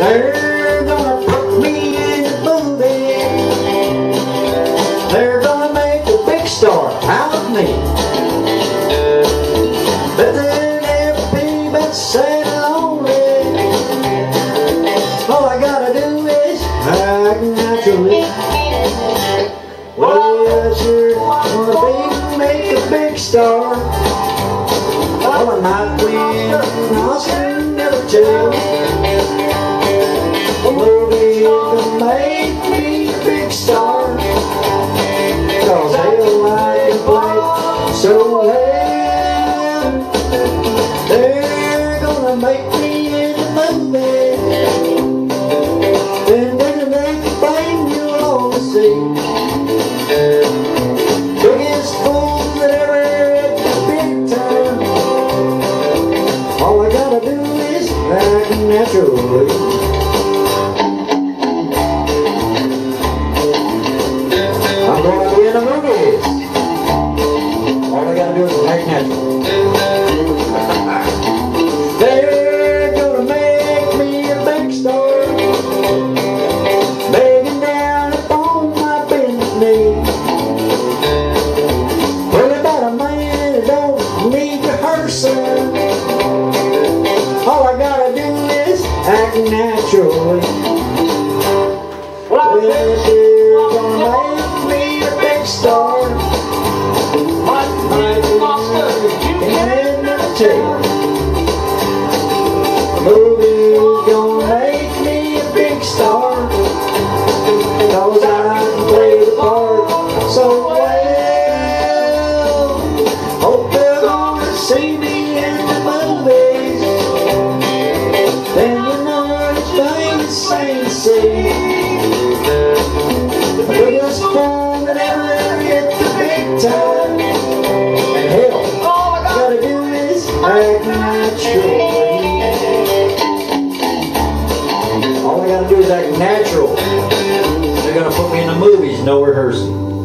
They're gonna put me in movie. They're gonna make a big star out of me. But they'll be but sad and. All I gotta do is act naturally. Well, sure, gonna be make a big star. Oh, I might win an Oscar, never tell. So well. They're gonna make me in the movie. Then they're gonna make the you to see. Biggest fool that ever the big time. All I gotta do is act naturally. I'm gonna be in the movies. All I gotta do is act naturally. Well, they're gonna make me a big star. So well. Hope they're gonna see me in the movies. Then you know it's plain to say to see. The biggest fool that ever hit the big time. And hell, all I gotta do is act naturally. All I gotta do is act natural. They're gonna put me in the movies, no rehearsing.